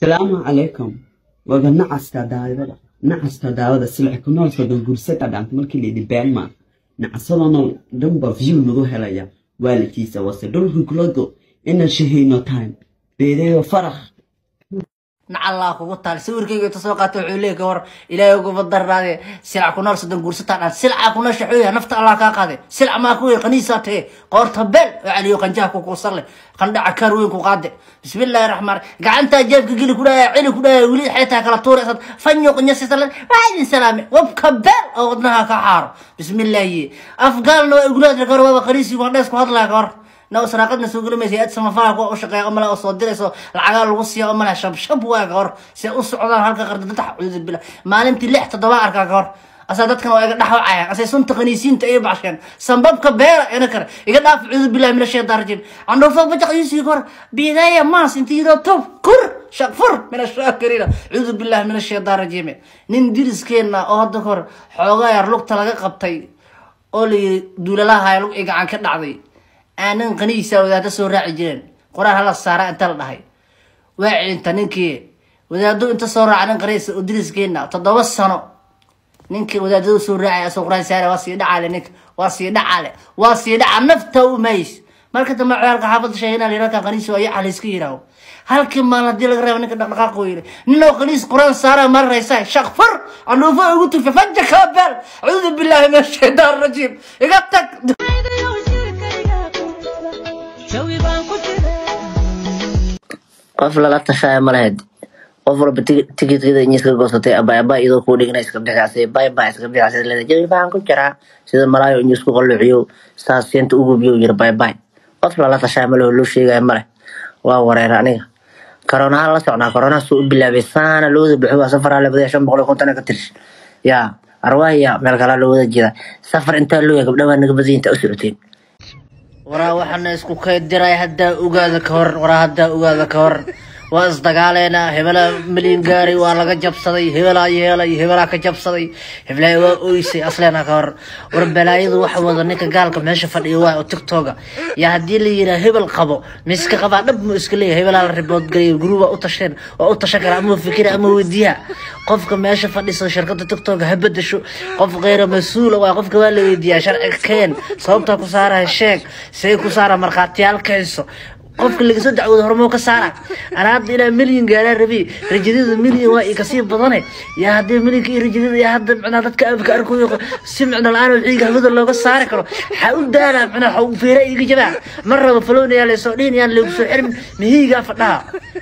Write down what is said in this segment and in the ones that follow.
salaamu calaykum waga nacasta daawada. Nacasta daawada silci ku nool soddon gursada dhanta markii layidhi beenma nacasadano dhanba view nagu helaya. Waalidkiisa wase dhulku kulago ina shahayno time. Beedeyo farax nacallaa kugu taal. Sawirkayga soo qaata wuxuu leeyahay hor ilaahay uguba darnaade silac ku nool soddon guursataa dhan silca ku noosha xooya nafta allah kaa qaade silca maa ku wey qaniisaa tahe qoorta beel oo caliyo qanjaha ku kuusan qandhaca kaar weyn ku qaade bismillaahi raxmaan gacantaa jeebka geli ku dhahaya cili ku dhahaya weli xeetaa kala tuuraysad fanyo qanyasisale waa idin salaame wabka beel oo wadnaha ka xaaro. Bismillaahi. Afgaalna waa igulaadra hor waaba qaniisii waa dhees hadlaya ka naw saraaqadna soo gelimaysa hay'ad samafalaa kuwa shaqeeya oo male oo soo dirayso lacagaa lagu siiya oo male shabshab waa ka hor ay u socdaan halka qardadata cuudu billah maalintii lix toddoba arkaa ka hor asaa dadkan waa iga dhaxwacayaan asay sunta qaniisiinta ay baxsheen sambabka beera ina kale iga dhaaf cuudu billahi min ashaytaan bajaq yuusii kor biidaya maas intiidoo tob kur shaqfur min ashaakiriina cuudu billahi min ashaytaan nin diriskeenna oo hadda kor xoogaa yar lugta laga qabtay. Oo layiri duulalaha lug i gacan ka dhacday aanan qaniisa wadaado soo raaci jireen. Qoraal hala saara inta la dhahay. Waa cilinta ninkii. Wadaado inta soo raaca nin qaniisa oo diriskeena toddoba sano. Ninkii wadaadadu soo raacay asoo quraan saara waa sii dhacale ninka waa sii dhacale waa sii dhaca nafta u mays. Marka dambe ciyaalka xaafadda sheegana lirarka qaniisa waa yaca layska yiraaho halkii maalin haddii laga reebo ninka dhaqdhaqaaq uu yidhi ninoo qaniis quraan saara maraysa shaqfar candhuufo ugu tufa faja kaa beel cuudu billaahi min ashaytaan rajiim. Iga tag qof lala tashaaya ma lahayd qof walba tikidkeeda in iska goosatay abaaba iyadoo kuu dhigna iska bixisay bayba iska bixisay leedahay jawi baan ku jiraa sida malaayo in isku qalluuciyo saas seenta u gubiyo yiri baybay qof lala tashaaya ma leho loo sheegaya ma leh. Waa wareera aniga. Koronaha la socnaa koronaha soo u bilaabay saana loo wada waa safaraa labada shan boqol konton ka tiris yaa arwaaya meel kalaa loo wada safar intaa loo yahay gabdha waa naga badan intaa u socoteen waraa waxaana isku kaydiray haddaa ogaada ka hor waraa haddaa ogaada ka hor waa isdagaaleena hebelaa milyan gaari waa laga jabsaday hebelaa yeelay hebelaa ka jabsaday heblaha waa oysay asleena ka war balaayadu waxa wada ninka gaalka meesha fadhiya waa oo tiktoga yaa haddii la yiraa hebel qabo miska qabaa dhab mu iska leeyahay hebelaa la ribood galay guruba u tasheen waa u tashan kara ama fikira ama weydiiya qofka meesha fadhisa shirkada tiktoga ha bedasho qof kheyra mas'uula waa qofka waa la weydiiyaa sharci keen. Sababtaa ku saaraya sheeg say ku saara markhaatiyaal keenso qofka laga soo dacwooda hormoo ka saara anaa hadda ilaa milyan gaaraa rabi rajadada milyan waa i kasii badane yaa haddii milyanka iyo rajadada yaa hadda micnaa dadka afka arkoyo si micno la-aan oo ciiga hawada looga saari karo waxaa u daala micnaa waxa feera iga jabaa ma rabo falownayaa laysoo dhihin yaan lagu soo xirin mihiigaa fadhaha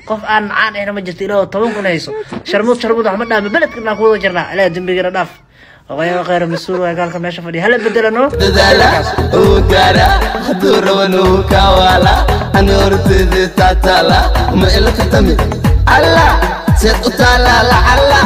qof aan nacaan ahna ma jirto ilaa toban kun hayso sharmud sharmud wax ma dhaama beledka dhaan ku wada jirnaa ilaa dembigana dhaaf غير غير مسؤول وقال كم يشوف هلا بدلنا dadaala uu gaara hadduu وردد تتلا ما إلك تمي الله سيد أتالا لعلا